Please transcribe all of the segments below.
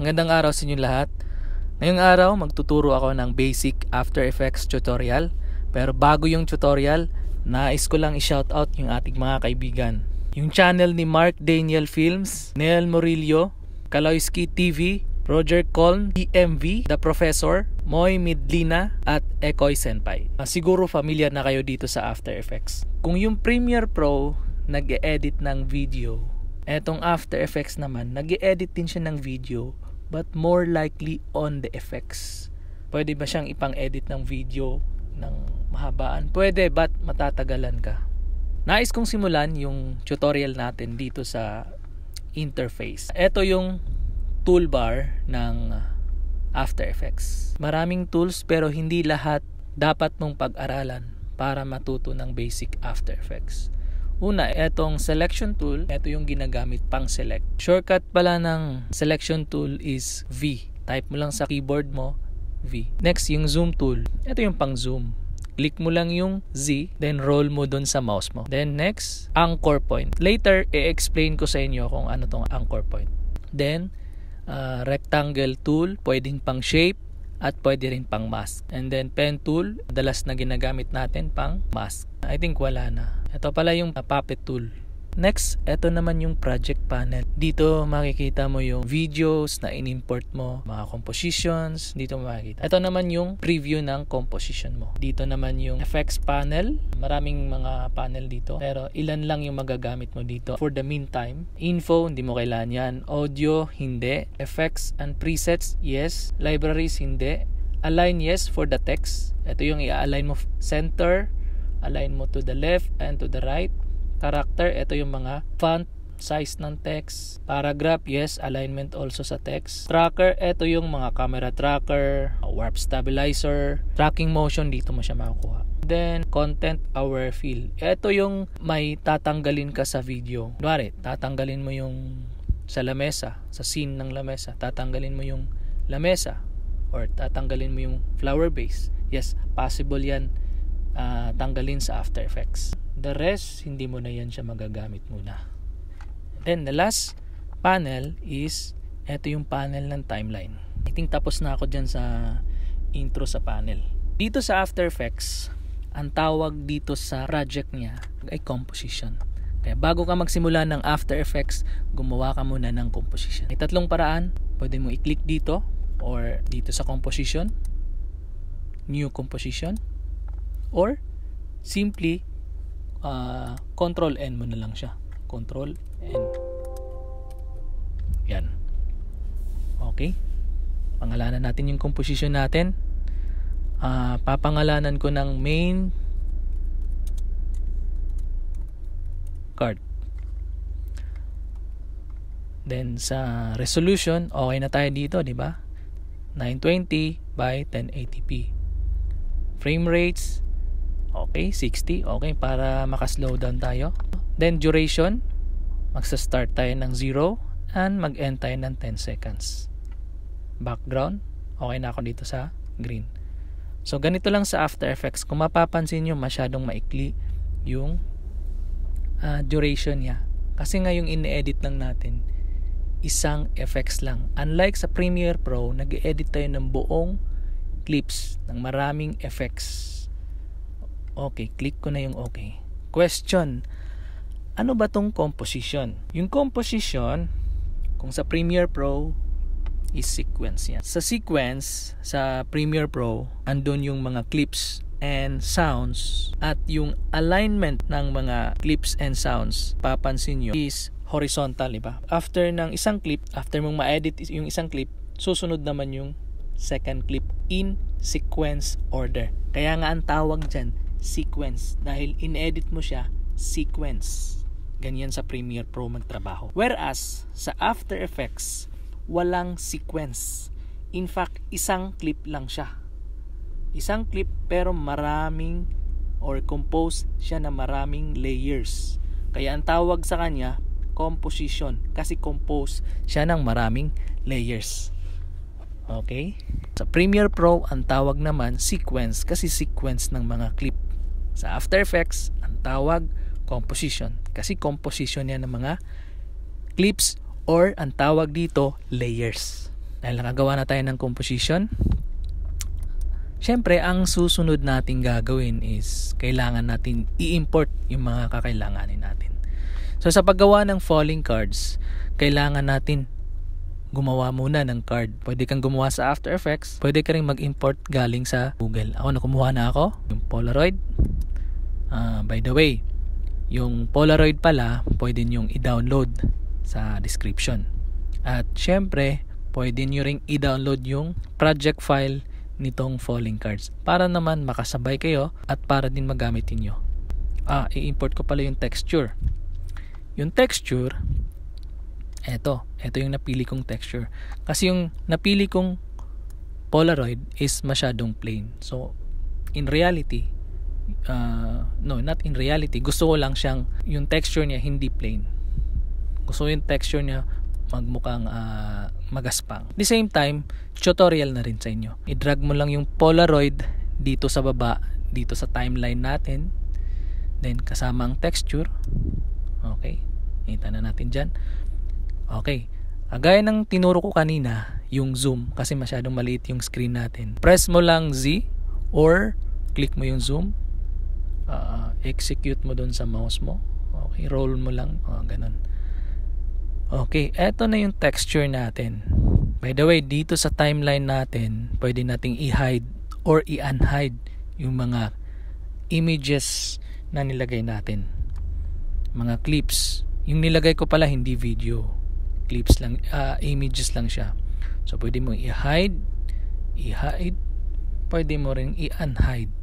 Magandang araw sa inyo lahat. Ngayong araw, magtuturo ako ng basic After Effects tutorial. Pero bago yung tutorial, nais ko lang i-shoutout yung ating mga kaibigan. Yung channel ni Mark Daniel Films, Neil Murillo, Kaloyski TV, Roger Colm, EMV, The Professor, Moy Midlina, at Ekoy Senpai. Uh, siguro familiar na kayo dito sa After Effects. Kung yung Premiere Pro nag-edit ng video, etong After Effects naman, nag-edit din siya ng video but more likely on the effects. Pwede ba siyang ipang-edit ng video ng mahabaan? Pwede, but matatagalan ka. Nais kong simulan yung tutorial natin dito sa interface. Ito yung toolbar ng After Effects. Maraming tools pero hindi lahat dapat mong pag-aralan para matuto ng basic After Effects. Una, etong selection tool, ito yung ginagamit pang select. Shortcut pala ng selection tool is V. Type mo lang sa keyboard mo, V. Next, yung zoom tool. Ito yung pang zoom. Click mo lang yung Z, then roll mo dun sa mouse mo. Then next, anchor point. Later, i-explain ko sa inyo kung ano tong anchor point. Then, uh, rectangle tool, pwedeng pang shape, at pwede rin pang mask. And then pen tool, dalas na ginagamit natin pang mask. I think wala na. Ito pala yung puppet tool. Next, ito naman yung project panel. Dito makikita mo yung videos na in-import mo, mga compositions, dito mo makikita. Ito naman yung preview ng composition mo. Dito naman yung effects panel. Maraming mga panel dito, pero ilan lang yung magagamit mo dito. For the meantime, info, hindi mo kailangan yan. Audio, hindi. Effects and presets, yes. Libraries, hindi. Align, yes, for the text. Ito yung i-align mo center, align mo to the left and to the right. Character ito yung mga font size ng text. Paragraph yes alignment also sa text. Tracker ito yung mga camera tracker warp stabilizer. Tracking motion dito mo siya makukuha. Then content aware fill ito yung may tatanggalin ka sa video. Kunwari tatanggalin mo yung sa lamesa sa scene ng lamesa. Tatanggalin mo yung lamesa or tatanggalin mo yung flower base. Yes possible yan uh, tanggalin sa After Effects. The rest, hindi mo na yan siya magagamit muna. Then the last panel is ito yung panel ng timeline. I think tapos na ako dyan sa intro sa panel. Dito sa After Effects, ang tawag dito sa project niya ay composition. Kaya bago ka magsimula ng After Effects, gumawa ka muna ng composition. May tatlong paraan. Pwede mo i-click dito or dito sa composition, new composition, or simply uh, control N mo na lang siya. Control N. Yan. Okay. Pangalanan natin yung composition natin. Uh, papangalanan ko ng main card. Then sa resolution okay na tayo dito di ba? 920 by 1080p frame rates Okay, 60. Okay, para makaslow down tayo. Then duration, magsa-start tayo ng 0 and mag-end tayo ng 10 seconds. Background, okay na ako dito sa green. So ganito lang sa After Effects. Kung mapapansin nyo, masyadong maikli yung uh, duration niya. Kasi nga yung in-edit lang natin, isang effects lang. Unlike sa Premiere Pro, nag-edit tayo ng buong clips ng maraming effects Okay, click ko na yung okay. Question, ano ba tong composition? Yung composition, kung sa Premiere Pro, is sequence yan. Sa sequence, sa Premiere Pro, andun yung mga clips and sounds at yung alignment ng mga clips and sounds, papansin nyo, is horizontal, di ba? After ng isang clip, after mong ma-edit yung isang clip, susunod naman yung second clip in sequence order. Kaya nga ang tawag dyan, sequence dahil in-edit mo siya sequence. Ganyan sa Premiere Pro magtrabaho. Whereas sa After Effects, walang sequence. In fact, isang clip lang siya. Isang clip pero maraming or compose siya na maraming layers. Kaya ang tawag sa kanya, composition. Kasi compose siya ng maraming layers. Okay? Sa Premiere Pro, ang tawag naman sequence kasi sequence ng mga clip. Sa After Effects, ang tawag composition. Kasi composition yan ng mga clips or ang tawag dito layers. Dahil nakagawa na tayo ng composition, Siyempre, ang susunod nating gagawin is kailangan natin i-import yung mga kakailanganin natin. So sa paggawa ng falling cards, kailangan natin gumawa muna ng card. Pwede kang gumawa sa After Effects, pwede ka rin mag-import galing sa Google. Ako na kumuha na ako, yung Polaroid. Uh, by the way, yung Polaroid pala, pwede nyo i-download sa description. At syempre, pwede nyo ring i-download yung project file nitong falling cards para naman makasabay kayo at para din magamit niyo. Ah, i-import ko pala yung texture. Yung texture, eto, eto yung napili kong texture. Kasi yung napili kong Polaroid is masyadong plain. So, in reality, uh, no, not in reality, gusto ko lang siyang, yung texture niya hindi plain. Gusto yung texture niya magmukhang uh, magaspang. At the same time, tutorial na rin sa inyo. I-drag mo lang yung Polaroid dito sa baba, dito sa timeline natin. Then, kasama ang texture. Okay. Kita na natin dyan. Okay. Agaya ng tinuro ko kanina, yung zoom, kasi masyadong maliit yung screen natin. Press mo lang Z or click mo yung zoom. Uh, execute mo dun sa mouse mo. Okay, roll mo lang. Oh, ganun. Okay, eto na yung texture natin. By the way, dito sa timeline natin, pwede nating i-hide or i-unhide yung mga images na nilagay natin. Mga clips. Yung nilagay ko pala hindi video. Clips lang, uh, images lang siya. So pwede mo i-hide, i-hide, pwede mo ring i-unhide.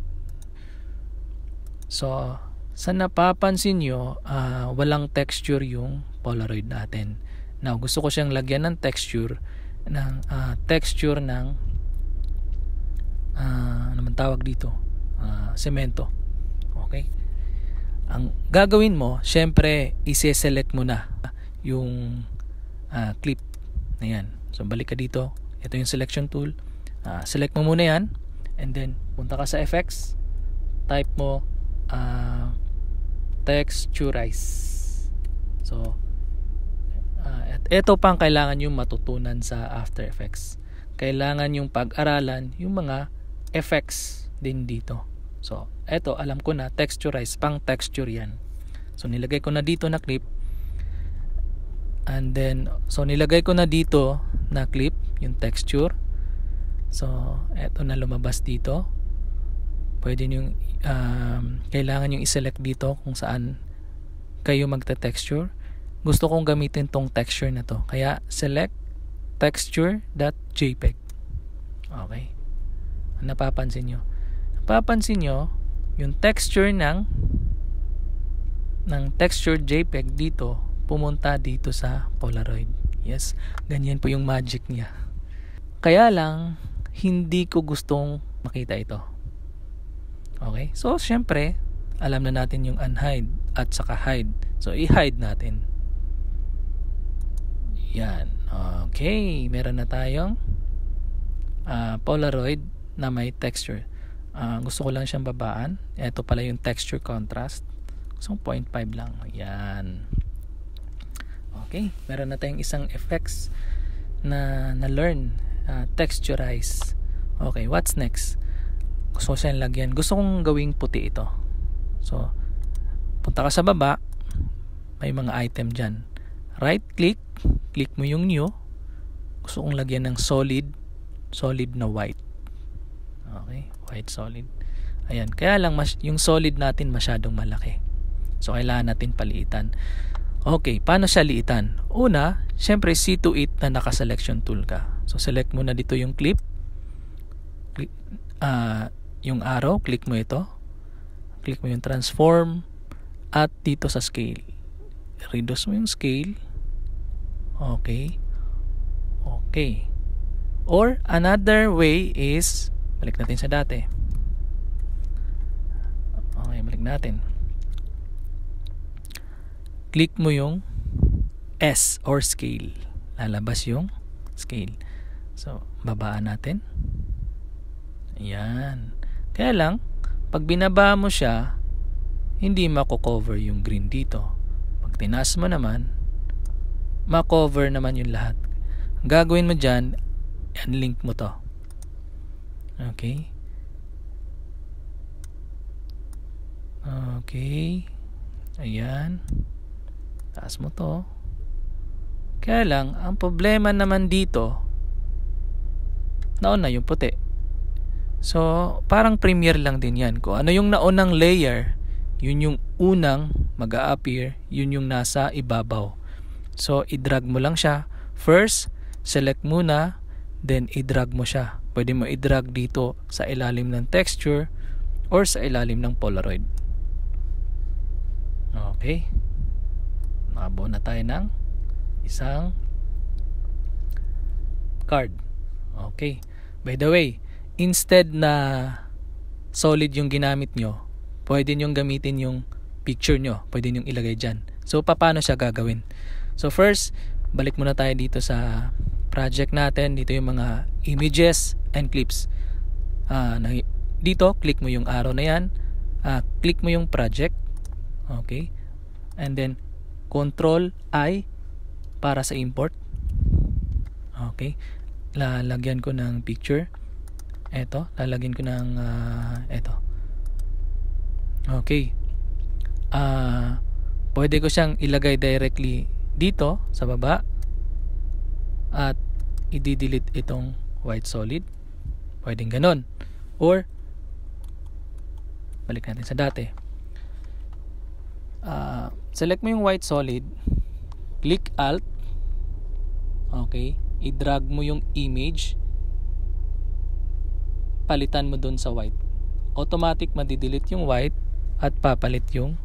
So, sa napapansin nyo, uh, walang texture yung Polaroid natin. Now, gusto ko siyang lagyan ng texture ng uh, texture ng uh, ano man tawag dito? Uh, semento. Okay? Ang gagawin mo, syempre, ise-select mo na yung uh, clip na yan. So, balik ka dito. Ito yung selection tool. Uh, select mo muna yan. And then, punta ka sa effects. Type mo uh, texturize. So, uh, ito pang kailangan yung matutunan sa After Effects. Kailangan yung pag-aralan yung mga effects din dito. So, ito alam ko na texturize, pang texture yan. So, nilagay ko na dito na clip. And then, so nilagay ko na dito na clip, yung texture. So, eto na lumabas dito. Pwede nyo um, kailangan yung iselect dito kung saan kayo magte-texture. Gusto kong gamitin tong texture na to. Kaya select texture.jpg. Okay. Napapansin nyo. Napapansin nyo, yung texture ng ng texture JPEG dito pumunta dito sa Polaroid. Yes, ganyan po yung magic niya. Kaya lang, hindi ko gustong makita ito. Okay? So, syempre, alam na natin yung unhide at saka hide. So, i-hide natin. Yan. Okay. Meron na tayong uh, Polaroid na may texture. Uh, gusto ko lang siyang babaan. Ito pala yung texture contrast. So, 0.5 lang. Yan. Okay. Meron na tayong isang effects na na-learn. Uh, texturize. Okay. What's next? Gusto ko lagyan. Gusto kong gawing puti ito. So punta ka sa baba. May mga item dyan. Right click. Click mo yung new. Gusto kong lagyan ng solid. Solid na white. Okay. White solid. Ayan. Kaya lang mas, yung solid natin masyadong malaki. So kailangan natin paliitan. Okay. Paano siya liitan? Una syempre see to it na naka selection tool ka. So select mo na dito yung clip. Click, uh, yung arrow, click mo ito. Click mo yung transform at dito sa scale. Reduce mo yung scale. Okay. Okay. Or another way is balik natin sa dati. Okay, balik natin. Click mo yung S or scale. Lalabas yung scale. So, babaan natin. Ayan. Kaya lang, pag binaba mo siya, hindi mako-cover yung green dito. Pag tinaas mo naman, ma-cover naman yung lahat. Ang gagawin mo dyan, unlink mo to. Okay. Okay. Ayan. Taas mo to. Kaya lang, ang problema naman dito, nauna yung puti. So, parang premiere lang din yan. Kung ano yung naunang layer, yun yung unang mag appear yun yung nasa ibabaw. So, i-drag mo lang siya. First, select muna, then i-drag mo siya. Pwede mo i-drag dito sa ilalim ng texture or sa ilalim ng Polaroid. Okay. Nakabuo na tayo ng isang card. Okay. By the way, instead na solid yung ginamit nyo, pwede nyo gamitin yung picture nyo. Pwede nyo ilagay dyan. So, paano siya gagawin? So, first, balik muna tayo dito sa project natin. Dito yung mga images and clips. Uh, dito, click mo yung arrow na yan. Uh, click mo yung project. Okay. And then, control I para sa import. Okay. Lalagyan ko ng picture. Ito, lalagyan ko ng uh, ito. Okay. Uh, pwede ko siyang ilagay directly dito sa baba at i-delete itong white solid. Pwedeng ganon. Or, balik natin sa dati uh, select mo yung white solid click alt okay i-drag mo yung image palitan mo dun sa white automatic madidelete yung white at papalit yung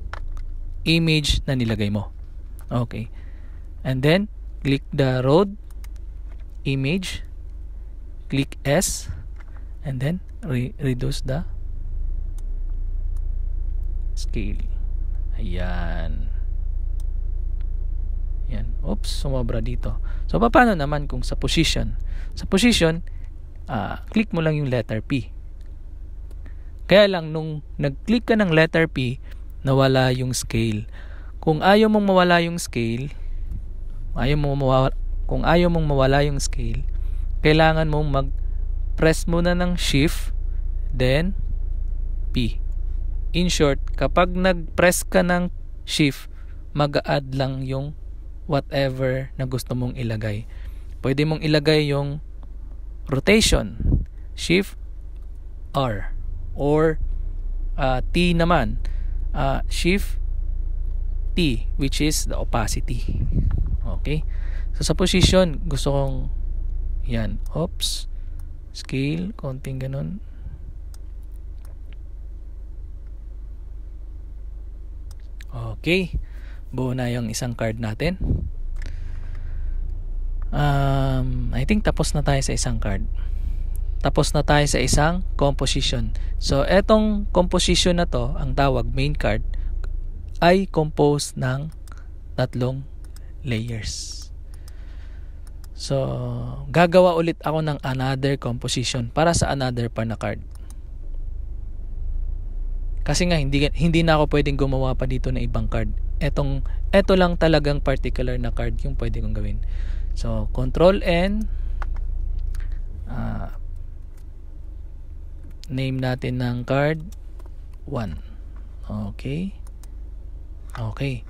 image na nilagay mo okay and then click the road image click S and then re reduce the scale Ayan. Yan. Oops, sumobra dito. So, paano naman kung sa position? Sa position, uh, click mo lang yung letter P. Kaya lang, nung nag-click ka ng letter P, nawala yung scale. Kung ayaw mong mawala yung scale, ayaw mong mawala, kung ayaw mong mawala yung scale, kailangan mong mag-press muna ng shift, then P. In short, kapag nag-press ka ng shift, mag-add lang yung whatever na gusto mong ilagay. Pwede mong ilagay yung rotation, shift R or uh, T naman, uh, shift T which is the opacity. Okay? So sa position, gusto kong yan, oops, scale, konting ganun. Okay. Buo na yung isang card natin. Um, I think tapos na tayo sa isang card. Tapos na tayo sa isang composition. So, etong composition na to, ang tawag main card, ay composed ng tatlong layers. So, gagawa ulit ako ng another composition para sa another pa na card. Kasi nga hindi hindi na ako pwedeng gumawa pa dito ng ibang card. Etong eto lang talagang particular na card yung pwede kong gawin. So, control N uh, name natin ng card 1. Okay. Okay.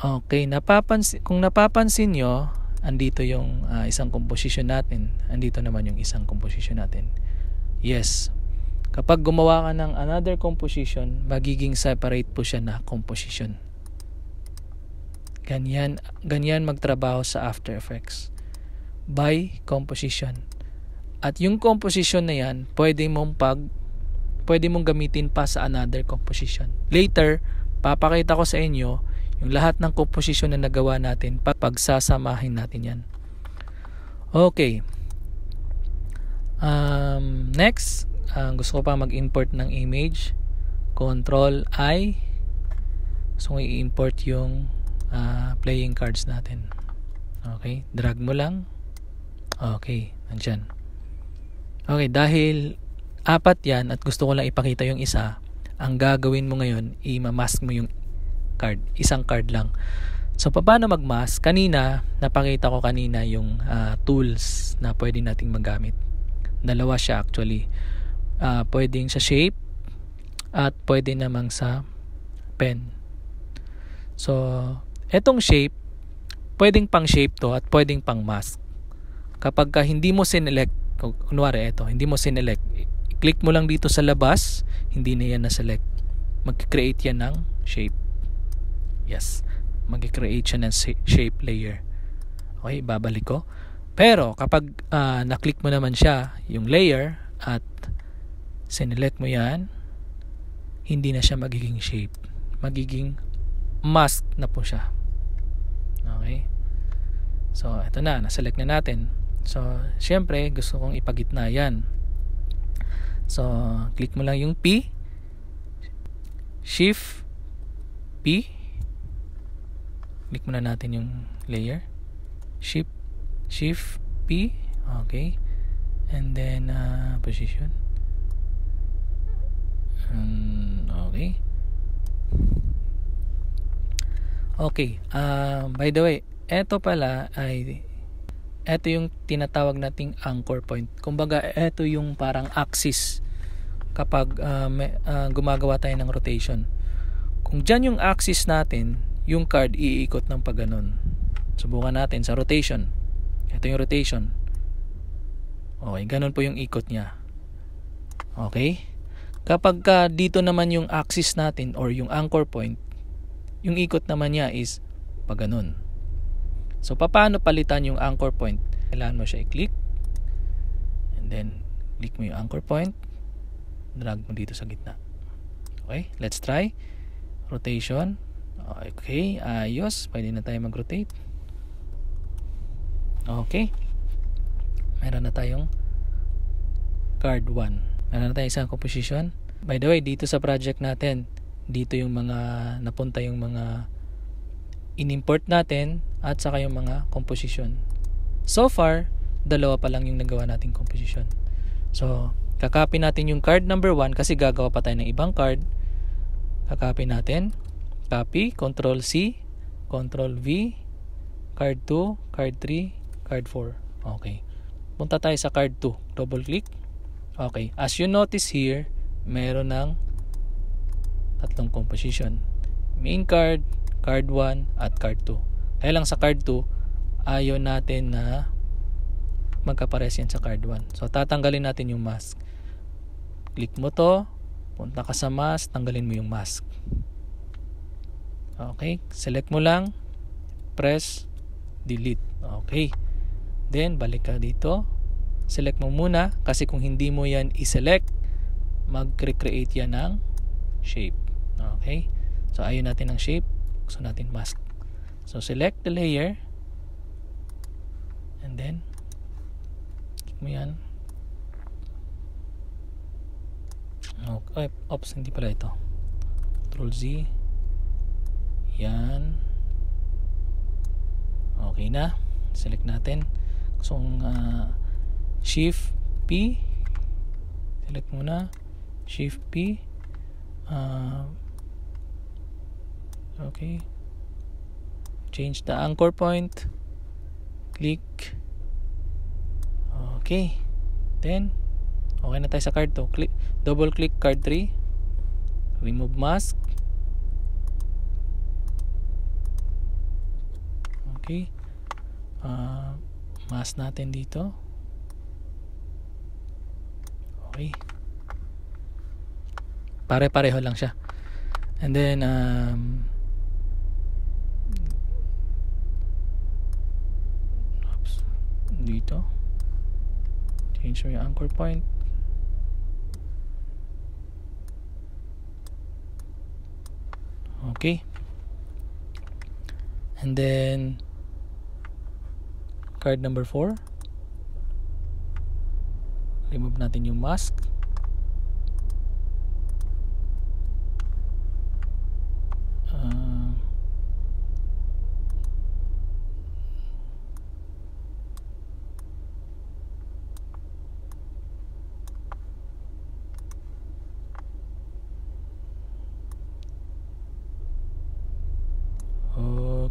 Okay, napapansin kung napapansin nyo, andito yung uh, isang composition natin. Andito naman yung isang composition natin. Yes, Kapag gumawa ka ng another composition, magiging separate po siya na composition. Ganyan, ganyan magtrabaho sa After Effects. By composition. At yung composition na yan, pwede mong pag pwede mong gamitin pa sa another composition. Later, papakita ko sa inyo yung lahat ng composition na nagawa natin pag pagsasamahin natin yan. Okay. Um, next, uh, gusto ko pa mag-import ng image control I gusto ko i-import yung uh, playing cards natin okay drag mo lang okay nandyan okay dahil apat yan at gusto ko lang ipakita yung isa ang gagawin mo ngayon i-mask mo yung card isang card lang So, paano mag-mask? Kanina, napakita ko kanina yung uh, tools na pwede nating magamit. Dalawa siya actually. Uh, pwedeng sa shape at pwede namang sa pen. So, etong shape, pwedeng pang shape to at pwedeng pang mask. Kapag ka hindi mo sinelect, kunwari ito, hindi mo sinelect, click mo lang dito sa labas, hindi na yan na-select. Mag-create yan ng shape. Yes mag-create siya ng shape layer. Okay, babalik ko. Pero kapag uh, na-click mo naman siya, yung layer at sinelect mo yan, hindi na siya magiging shape. Magiging mask na po siya. Okay? So, ito na, na-select na natin. So, syempre, gusto kong ipagitna yan. So, click mo lang yung P, Shift, P, click muna natin yung layer shift shift P okay and then uh, position um, okay okay uh, by the way eto pala ay eto yung tinatawag nating anchor point kumbaga eto yung parang axis kapag uh, may, uh, gumagawa tayo ng rotation kung dyan yung axis natin yung card iikot ng pagganon. Subukan natin sa rotation. Ito yung rotation. Okay, ganun po yung ikot niya. Okay? Kapag ka dito naman yung axis natin or yung anchor point, yung ikot naman niya is pagganon. So, paano palitan yung anchor point? Kailangan mo siya i-click. And then, click mo yung anchor point. Drag mo dito sa gitna. Okay, let's try. Rotation. Okay, ayos. Pwede na tayo mag-rotate. Okay. Meron na tayong card 1. Meron na tayong isang composition. By the way, dito sa project natin, dito yung mga napunta yung mga inimport natin at saka yung mga composition. So far, dalawa pa lang yung nagawa nating composition. So, kakopy natin yung card number 1 kasi gagawa pa tayo ng ibang card. Kakopy natin. Copy, Control C, Control V, card 2, card 3, card 4. Okay. Punta tayo sa card 2. Double click. Okay. As you notice here, meron ng tatlong composition. Main card, card 1, at card 2. Kaya lang sa card 2, ayaw natin na magkapares yan sa card 1. So, tatanggalin natin yung mask. Click mo to, punta ka sa mask, tanggalin mo yung mask. Okay, select mo lang, press delete. Okay. Then balik ka dito. Select mo muna kasi kung hindi mo 'yan i-select, mag-recreate 'yan ng shape. Okay? So ayun natin ang shape, gusto natin mask. So select the layer and then click mo 'yan. Okay, oops, hindi pala ito. Control Z yan. Okay na. Select natin. So, uh, Shift P. Select muna. Shift P. Uh, okay. Change the anchor point. Click. Okay. Then, okay na tayo sa card to. Click, double click card 3. Remove mask. Okay. Uh, mask natin dito. Okay. Pare-pareho lang siya. And then, um, oops, dito. Change mo yung anchor point. Okay. And then, card number 4 remove natin yung mask uh,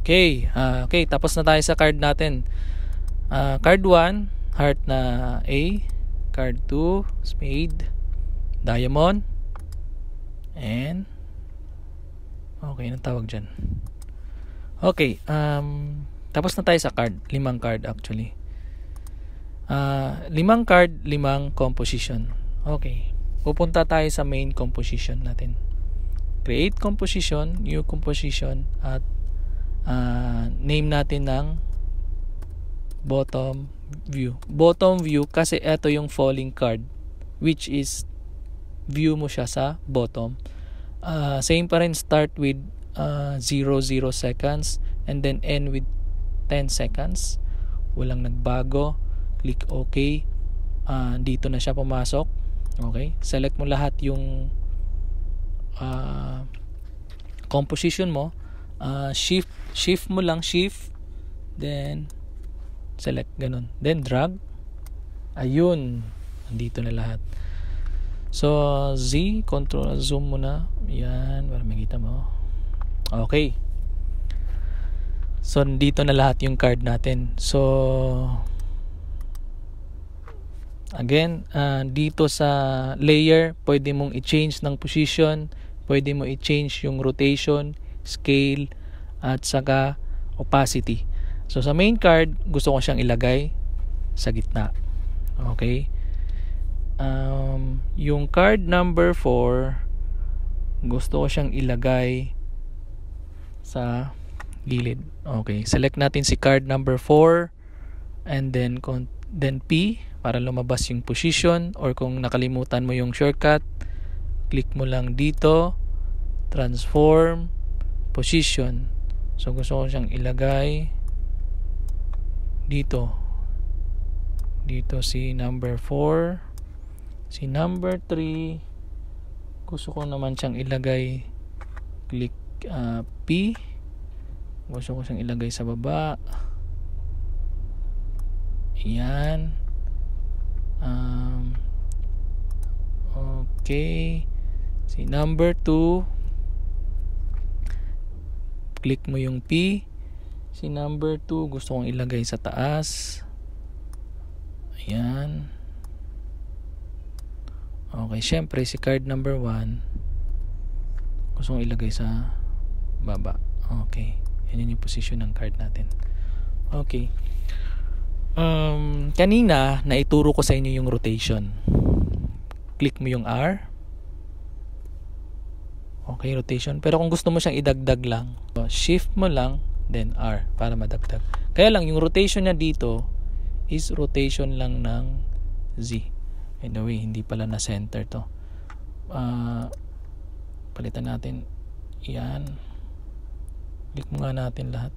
Okay, uh, okay, tapos na tayo sa card natin. Uh, card 1, heart na A. Card 2, spade, diamond, and okay, anong tawag dyan? Okay, um, tapos na tayo sa card. Limang card actually. Uh, limang card, limang composition. Okay. Pupunta tayo sa main composition natin. Create composition, new composition, at uh, name natin ng bottom view. Bottom view kasi ito yung falling card which is view mo siya sa bottom. Uh, same pa rin start with uh, 0 0 seconds and then end with 10 seconds. Walang nagbago click OK uh, dito na siya pumasok okay select mo lahat yung uh, composition mo uh, shift shift mo lang shift then select ganun. Then drag. Ayun andito na lahat. So Z control zoom mo na. Yan para makita mo. Okay. So dito na lahat yung card natin. So Again, uh, dito sa layer, pwede mong i-change ng position, pwede mo i-change yung rotation, scale, at saka opacity. So sa main card, gusto ko siyang ilagay sa gitna. Okay? Um, yung card number 4, gusto ko siyang ilagay sa gilid. Okay, select natin si card number 4 and then then P para lumabas yung position or kung nakalimutan mo yung shortcut click mo lang dito transform position. So gusto ko siyang ilagay dito. Dito si number 4 si number 3 gusto ko naman siyang ilagay. Click uh, P. Gusto ko siyang ilagay sa baba. Yan um, okay. Si number 2 click mo yung P. Si number 2 gusto kong ilagay sa taas. Ayan. Okay syempre si card number 1 gusto kong ilagay sa baba. Okay yan yung position ng card natin. Okay. Um, kanina naituro ko sa inyo yung rotation. Click mo yung R okay rotation. Pero kung gusto mo siyang idagdag lang shift mo lang then R para madagdag. Kaya lang yung rotation niya dito is rotation lang ng Z. Anyway hindi pala na center to. Uh, palitan natin. Yan. Click mo nga natin lahat.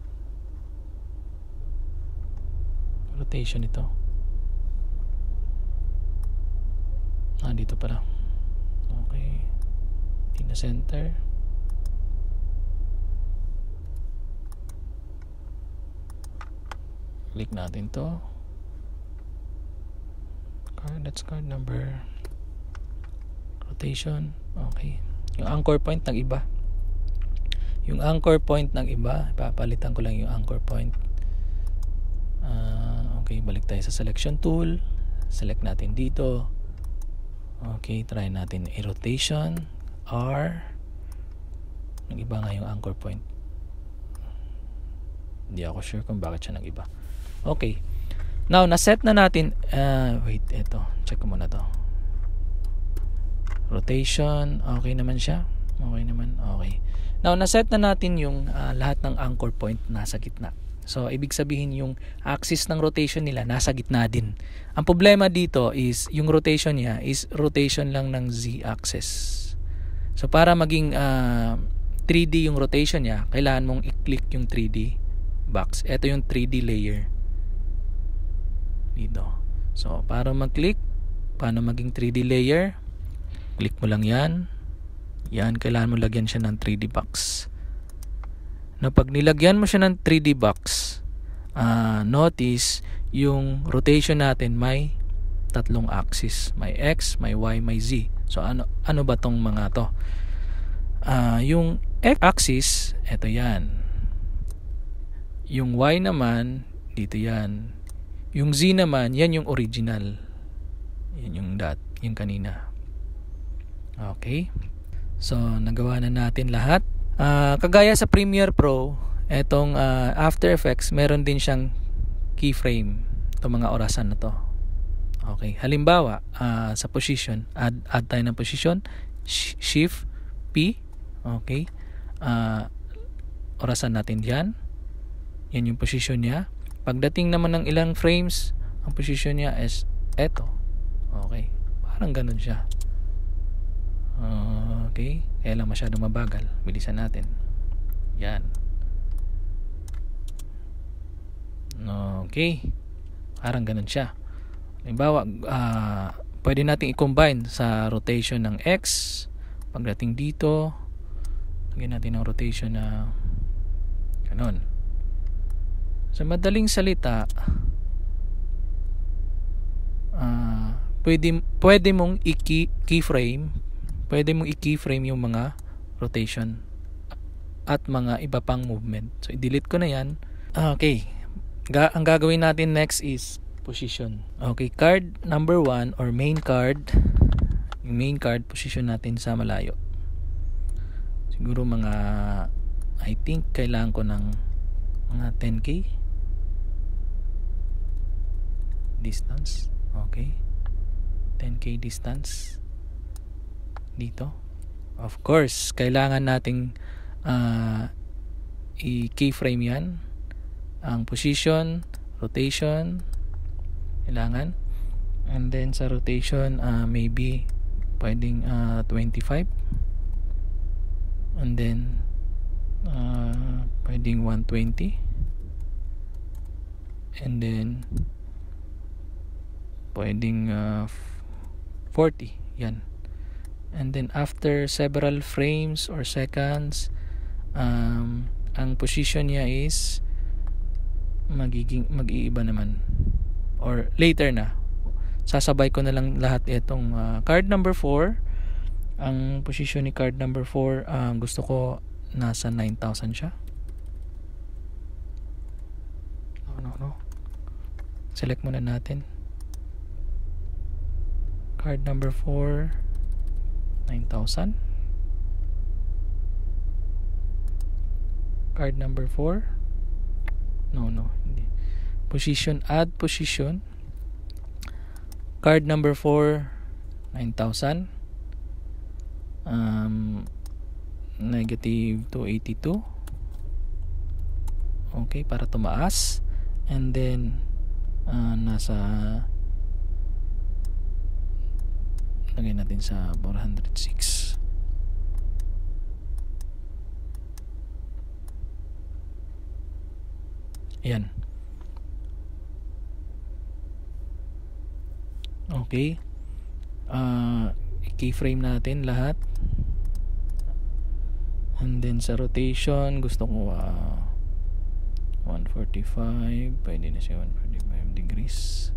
Rotation ito. Ah dito pala. Okay tina center click natin to card that's card number rotation okay yung anchor point ng iba yung anchor point ng iba papalitan ko lang yung anchor point uh, Okay, balik tayo sa selection tool. Select natin dito. Okay, try natin i-rotation. R. Nag-iba nga yung anchor point. Hindi ako sure kung bakit siya nag-iba. Okay. Now, na-set na natin. Uh, wait, eto. Check ko muna to. Rotation. Okay naman siya. Okay naman. Okay. Now, na-set na natin yung uh, lahat ng anchor point nasa gitna. So, ibig sabihin yung axis ng rotation nila nasa gitna din. Ang problema dito is yung rotation niya is rotation lang ng z-axis. So, para maging uh, ah, 3D yung rotation niya, kailangan mong i-click yung 3D box. Ito yung 3D layer. Dito. So, para mag-click, paano maging 3D layer? Click mo lang yan. Yan, kailangan mo lagyan siya ng 3D box na pag nilagyan mo siya ng 3D box, uh, notice yung rotation natin may tatlong axis. May X, may Y, may Z. So ano ano ba tong mga to? Uh, yung X axis, ito yan. Yung Y naman, dito yan. Yung Z naman, yan yung original. Yan yung dot, yung kanina. Okay. So, nagawa na natin lahat. Uh, kagaya sa Premiere Pro, etong uh, After Effects, meron din siyang keyframe. Itong mga orasan na to. Okay. Halimbawa, uh, sa position, add, add tayo ng position. Sh- shift P. Okay. Uh, orasan natin diyan. Yan yung position niya. Pagdating naman ng ilang frames, ang position niya is eto. Okay. Parang ganun siya. Uh, okay. Kaya lang masyadong mabagal. Bilisan natin. Yan. Okay. Parang ganun siya. Halimbawa, uh, pwede nating i-combine sa rotation ng X. Pagdating dito, lagyan natin ng rotation na ganun. Sa madaling salita, uh, pwede, pwede mong i-keyframe, pwede mong i-keyframe yung mga rotation at mga iba pang movement. So, i-delete ko na yan. Ah, okay. Ga ang gagawin natin next is position. Okay, card number 1 or main card, yung main card, position natin sa malayo. Siguro mga, I think, kailangan ko ng mga 10k distance okay 10k distance dito of course kailangan nating uh, i-keyframe yan ang position rotation kailangan. And then sa rotation uh, maybe pwedeng uh, 25 and then uh, pwedeng 120 and then pwedeng uh, 40 yan. And then after several frames or seconds um, ang position niya is magiging mag-iiba naman or later na sasabay ko na lang lahat itong uh, card number 4 ang position ni card number 4 uh, gusto ko nasa 9,000 siya no no no select muna natin Card number 4, 9,000. Card number 4. No, no. Position, add position. Card number 4, 9,000. Um, negative 282. Okay, para tumaas. And then, uh, nasa lagay natin sa 406 yan okay uh, keyframe natin lahat. And then sa rotation gusto ko uh, 145 pwede na siya 145 degrees.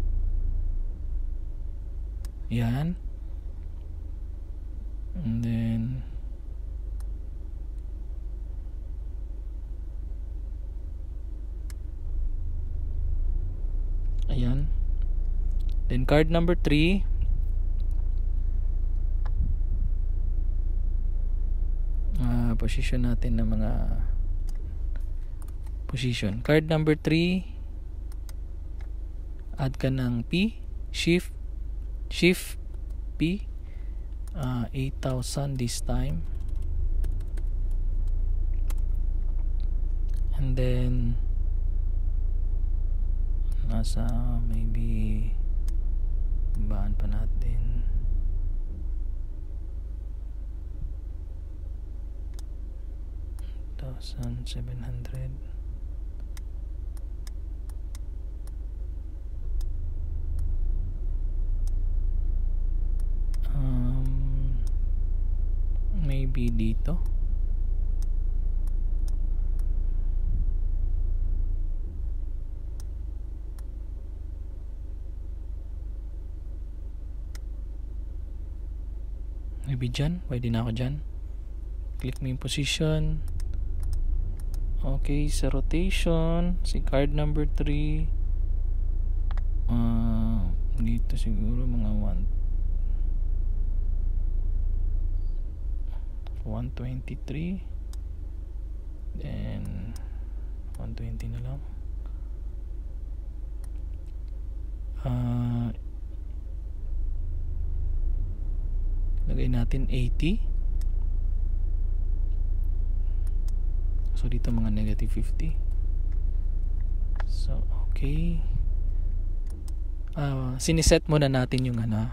Yan. And then ayan then card number 3 uh, position natin ng mga position. Card number 3 add ka ng P. Shift shift P. Uh, 8,000 this time. And then nasa maybe baan pa natin. Thousand seven hundred. Maybe dito maybe dyan? Pwede na ako dyan? Click mo yung position. Okay, sa rotation, si card number 3, uh, dito siguro mga 1, 123, then 120 na lang. Uh, lagay natin 80 So dito mga negative 50. So okay. Uh, siniset muna natin yung ano.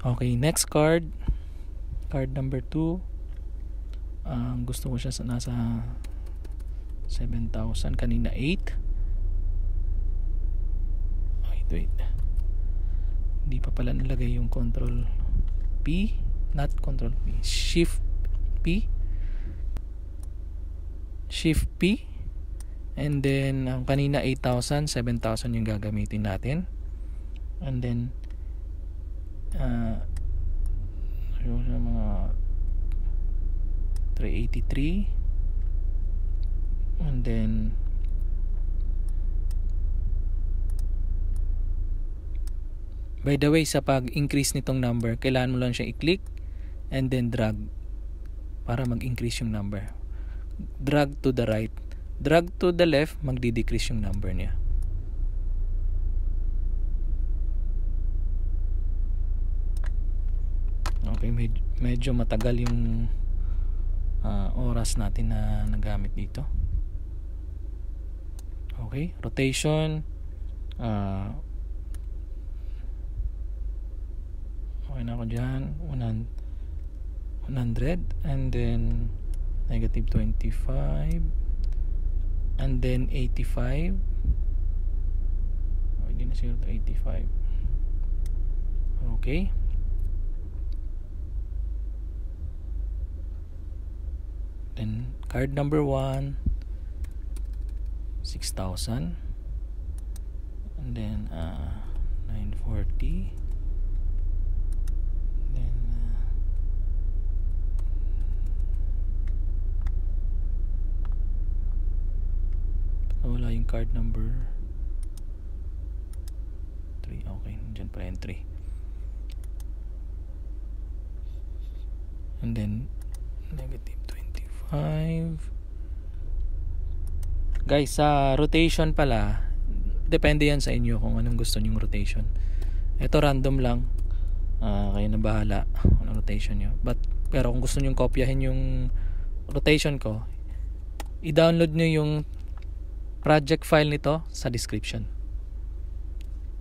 Okay, next card. Card number 2. Uh, ah, gusto ko siya sa nasa 7,000 kanina 8. Wait, wait. Hindi pa pala nilagay yung control P, not control P. Shift P. Shift P. And then ang kanina 8,000 7,000 yung gagamitin natin. And then uh, mga 383 and then by the way sa pag increase nitong number kailangan mo lang siya i-click and then drag para mag-increase yung number. Drag to the right. Drag to the left magdi-decrease yung number niya. Okay med- medyo matagal yung uh, oras natin na nagamit dito. Okay rotation uh, okay na ako dyan. 100 and then negative 25 and then 85 oh, hindi na siguro 85 okay. Then card number 1 6,000 and then uh, 940 wala yung card number. 3 okay. Dyan pa yung 3 and then negative 25 guys sa rotation pala depende yan sa inyo kung anong gusto nyong rotation. Ito random lang. Uh, kayo na bahala anong rotation nyo. But pero kung gusto nyong kopyahin yung rotation ko i-download nyo yung project file nito sa description.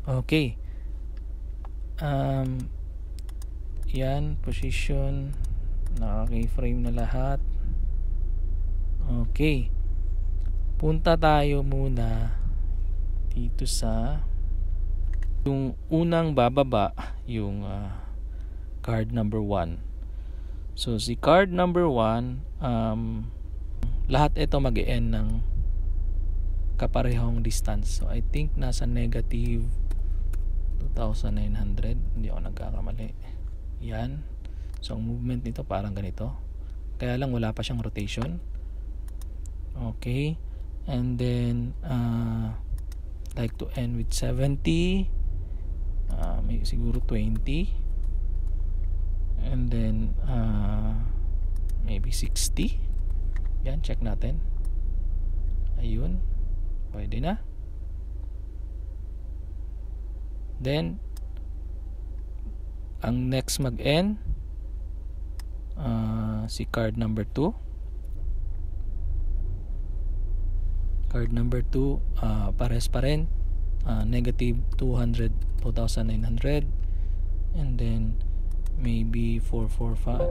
Okay. Um, yan, position. Naka-keyframe na lahat. Okay. Punta tayo muna dito sa yung unang bababa yung uh, card number 1. So si card number 1 um, lahat ito mag-end ng kaparehong distance. So I think nasa negative 2,900. Hindi ako nagkakamali. Yan. So ang movement nito parang ganito. Kaya lang wala pa siyang rotation. Okay. And then uh, like to end with 70. Uh, may siguro 20. And then uh, maybe 60. Yan, check natin. Ayun. Pwede na. Then, ang next mag-end, uh, si card number 2. Card number 2, uh, pares pa rin. Uh, negative 200, 2,900. And then, maybe 445.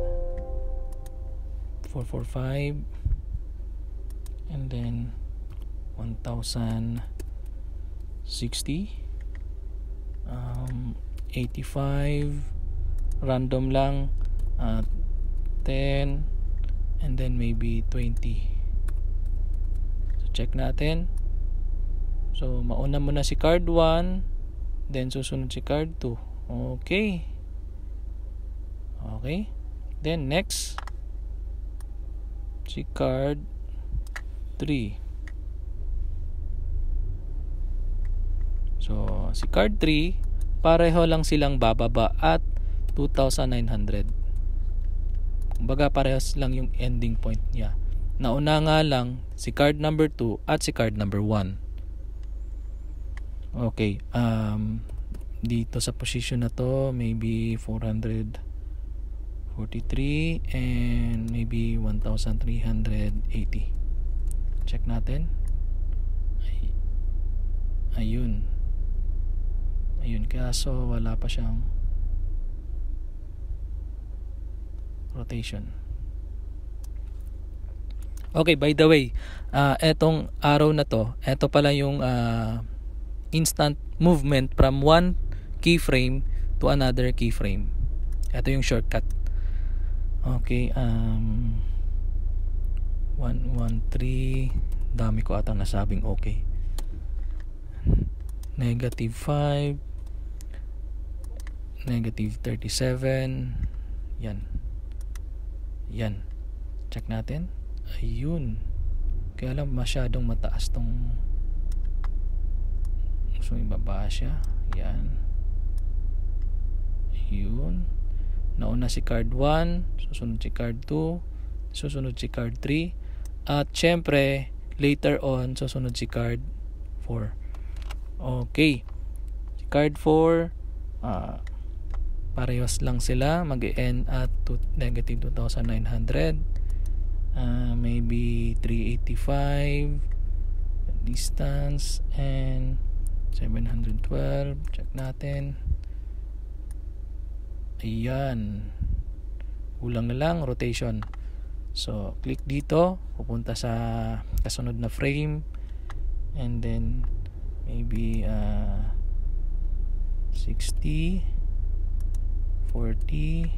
445. And then, 1060 um, 85 random lang uh, 10 and then maybe 20 so check natin. So mauna muna si card 1 then susunod si card 2 okay. Okay. Then next. Si card 3 So, si card 3, pareho lang silang bababa at 2,900. Kumbaga parehas lang yung ending point niya. Nauna nga lang si card number 2 at si card number 1. Okay, um, dito sa position na to, maybe 443 and maybe 1,380. Check natin. Ay, ayun. Ayun, kaso wala pa siyang rotation. Okay, by the way, uh, etong araw na to, eto pala yung uh, instant movement from one keyframe to another keyframe. Ito yung shortcut. Okay, um 113 dami ko atang nasabing okay. Negative 5 negative 37 yan. Yan. Check natin. Ayun. Kaya lang masyadong mataas tong so ibaba siya. Yan. Yun nauna si card 1 susunod si card 2 susunod si card 3 at syempre later on susunod si card 4 okay. Si card 4 ah uh, parehas lang sila mag-end at to negative 2,900 uh, maybe 385 distance and 712 check natin. Ayan. Ulang na lang rotation. So click dito. Pupunta sa kasunod na frame. And then maybe uh, 60 40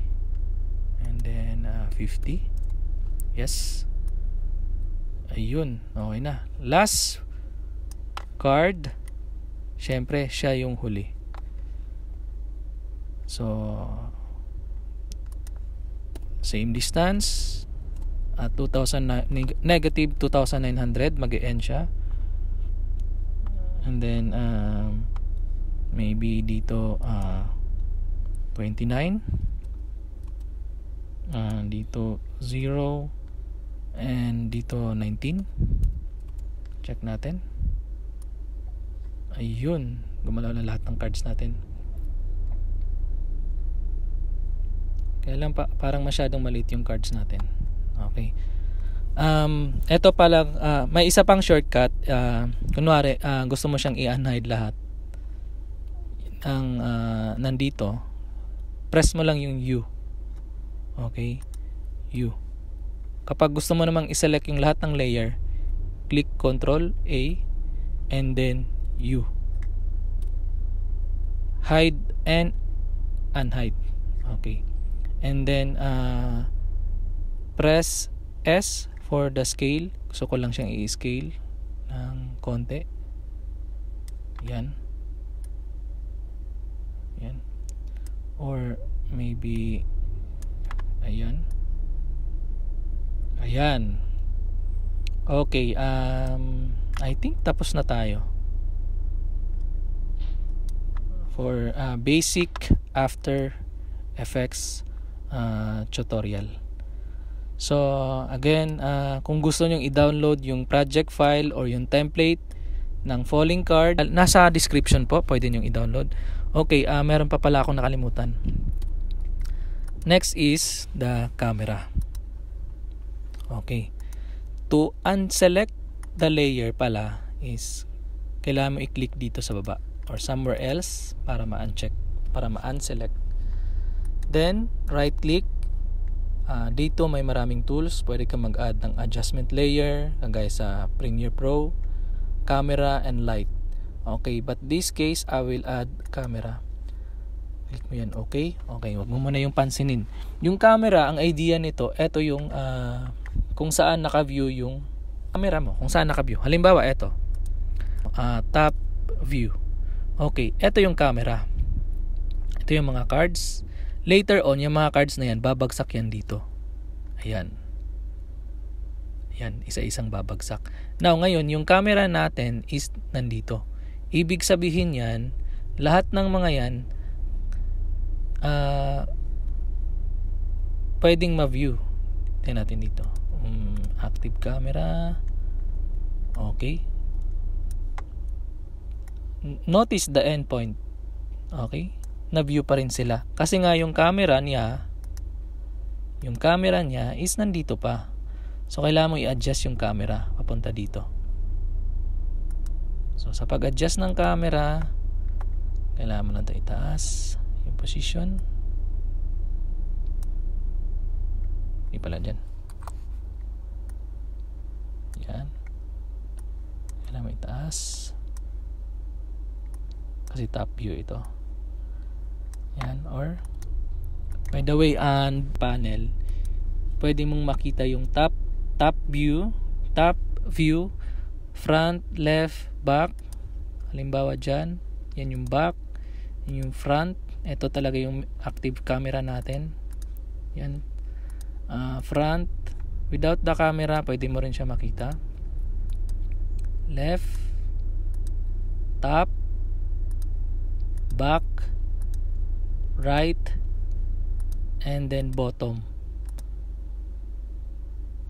and then uh, 50 yes. Ayun okay na. Last card syempre siya yung huli. So same distance. At 2000 negative 2900 mag-end siya. And then um, maybe dito uh, 29 uh, dito 0 and dito 19 check natin. Ayun gumalaw na lahat ng cards natin. Kaya lang pa, parang masyadong maliit yung cards natin. Okay. Um, eto pala uh, may isa pang shortcut. Uh, kunwari uh, gusto mo siyang i-unhide lahat ang uh, nandito press mo lang yung U. Okay? U. Kapag gusto mo namang iselect yung lahat ng layer, click Control A and then U. Hide and unhide. Okay. And then uh, press S for the scale. Gusto ko lang siyang i-scale ng konti. Yan. Yan or maybe ayan. Ayan. Okay um I think tapos na tayo. For uh, basic after effects uh, tutorial. So again uh, kung gusto nyo i-download yung project file or yung template ng falling card nasa description po pwede nyo i-download Okay, uh, meron pa pala akong nakalimutan. Next is the camera. Okay. To unselect the layer pala is kailangan mo i-click dito sa baba or somewhere else para ma-uncheck, para ma-unselect. Then, right click. Uh, dito may maraming tools. Pwede ka mag-add ng adjustment layer, kagaya sa Premiere Pro, camera, and light. Okay, but this case, I will add camera. Click mo yan, okay? Okay, wag mo muna yung pansinin. Yung camera, ang idea nito, ito yung uh, kung saan naka-view yung camera mo. Kung saan naka-view. Halimbawa, ito. Uh, top view. Okay, ito yung camera. Ito yung mga cards. Later on, yung mga cards na yan, babagsak yan dito. Ayan. Yan, isa-isang babagsak. Now, ngayon, yung camera natin is nandito. Ibig sabihin yan, lahat ng mga yan, uh, pwedeng ma-view. Tingnan natin dito. Um, active camera. Okay. Notice the endpoint. Okay. Na-view pa rin sila. Kasi nga yung camera niya, yung camera niya is nandito pa. So, kailangan mo i-adjust yung camera papunta dito. So, sa pag-adjust ng camera, kailangan mo lang ito itaas yung position. Hindi pala dyan. Yan. Kailangan mo itaas. Kasi top view ito. Yan. Or, by the way, on panel, pwede mong makita yung top top view, top view, front, left, back. Halimbawa dyan, yan yung back, yan yung front. Ito talaga yung active camera natin. Yan. Uh, front, without the camera, pwede mo rin siya makita. Left, top, back, right, and then bottom.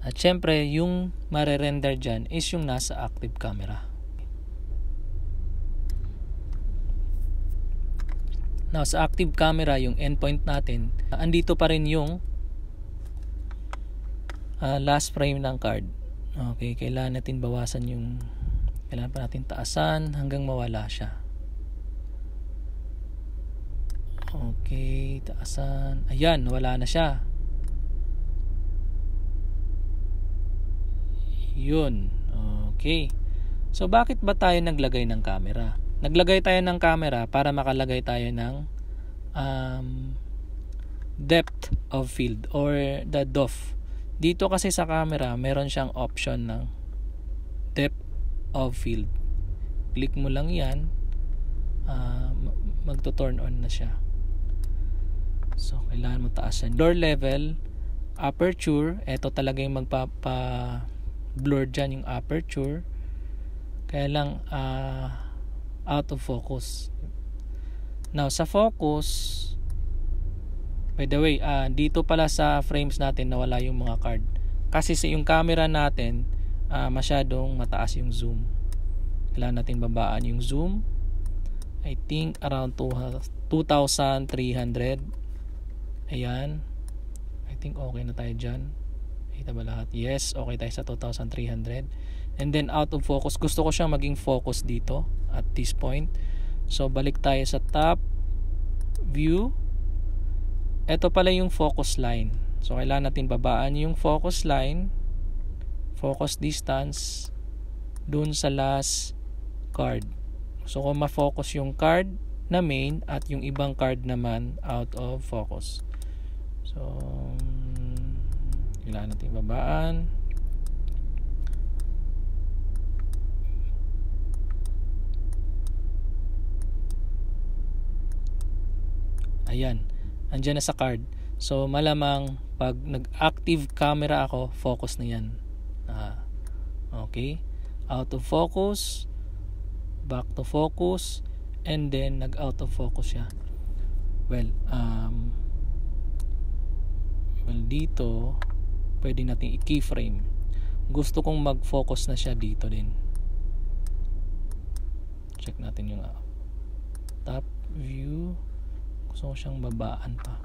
At syempre, yung mare-render dyan is yung nasa active camera. Now, sa active camera, yung endpoint natin, andito pa rin yung uh, last frame ng card. Okay, kailangan natin bawasan yung kailangan pa natin taasan hanggang mawala siya. Okay, taasan. Ayan, wala na siya. Yun. Okay. So bakit ba tayo naglagay ng camera? Naglagay tayo ng camera para makalagay tayo ng um, depth of field or the DOF. Dito kasi sa camera, meron siyang option ng depth of field. Click mo lang yan, uh, magto-turn on na siya. So, kailangan mo taasan. Door level, aperture, ito talaga yung magpapa blurred dyan yung aperture. Kaya lang uh, out of focus. Now sa focus by the way uh, dito pala sa frames natin nawala yung mga card. Kasi sa yung camera natin uh, masyadong mataas yung zoom. Kailangan natin babaan yung zoom. I think around 2,300 ayan. I think okay na tayo dyan Kita ba lahat? Yes, okay tayo sa 2,300. And then out of focus, gusto ko siyang maging focus dito at this point. So balik tayo sa top view. Ito pala yung focus line. So kailangan natin babaan yung focus line, focus distance dun sa last card. So kung ma-focus yung card na main at yung ibang card naman out of focus. So kailangan natin babaan. Ayan. Andyan na sa card. So malamang pag nag-active camera ako focus na yan. Ah, okay. Out of focus back to focus and then nag out of focus siya. Well um well dito pwede natin i-keyframe. Gusto kong mag-focus na siya dito din. Check natin yung top view. Gusto ko siyang babaan pa.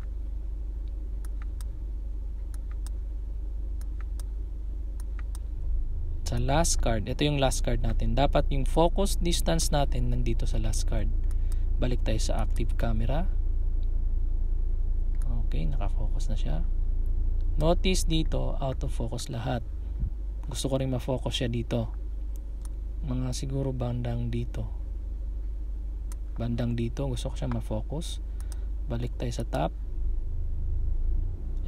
Sa last card. Ito yung last card natin. Dapat yung focus distance natin nandito sa last card. Balik tayo sa active camera. Okay nakafocus na siya Notice dito, out of focus lahat. Gusto ko rin ma-focus siya dito. Mga siguro bandang dito. Bandang dito, gusto ko siya ma-focus. Balik tayo sa top.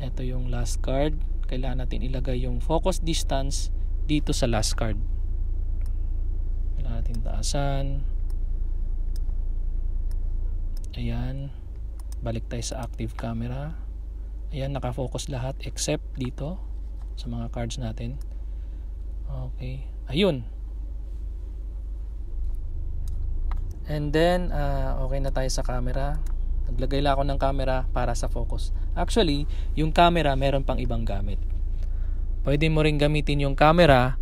Ito yung last card. Kailangan natin ilagay yung focus distance dito sa last card. Kailangan natin taasan. Ayan. Balik tayo sa active camera Ayan, nakafocus lahat except dito sa mga cards natin. Okay. Ayun. And then, uh, okay na tayo sa camera. Naglagay lang ako ng camera para sa focus. Actually, yung camera meron pang ibang gamit. Pwede mo rin gamitin yung camera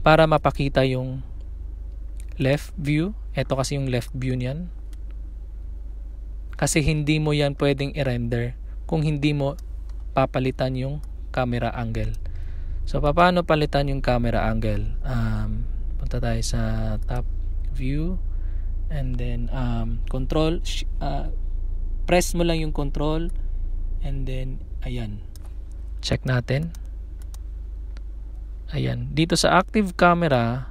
para mapakita yung left view. Ito kasi yung left view niyan. Kasi hindi mo yan pwedeng i-render kung hindi mo papalitan yung camera angle. So, paano palitan yung camera angle? Um, punta tayo sa top view and then um, control uh, press mo lang yung control and then ayan. Check natin. Ayan. Dito sa active camera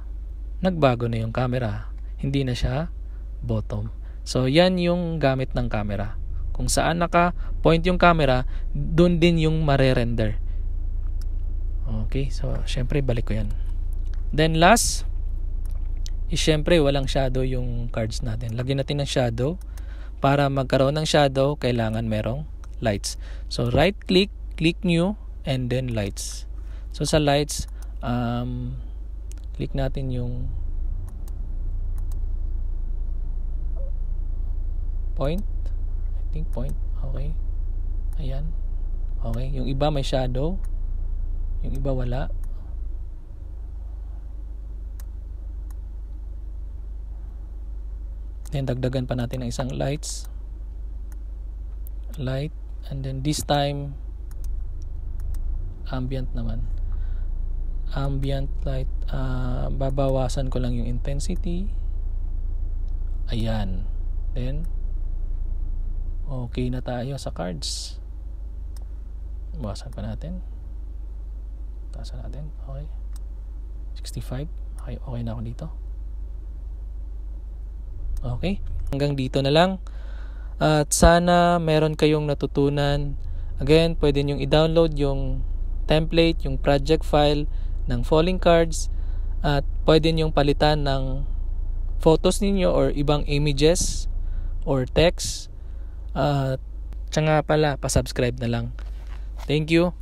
nagbago na yung camera. Hindi na siya bottom. So yan yung gamit ng camera kung saan naka point yung camera doon din yung mare-render okay so syempre balik ko yan then last is syempre walang shadow yung cards natin lagyan natin ng shadow para magkaroon ng shadow, kailangan merong lights. So, right click, click new, and then lights. So, sa lights, um, click natin yung point. Think point. Okay. Ayan. Okay. Yung iba may shadow. Yung iba wala. Then dagdagan pa natin ng isang lights. Light and then this time ambient naman. Ambient light uh, babawasan ko lang yung intensity. Ayan. Then okay na tayo sa cards. Bawasan pa natin. Taasan natin. Okay. 65. Okay, okay na ako dito. Okay? Hanggang dito na lang. At sana meron kayong natutunan. Again, pwede nyo i-download yung template, yung project file ng falling cards at pwede nyo palitan ng photos ninyo or ibang images or text. At uh, nga pala, pa-subscribe na lang. Thank you.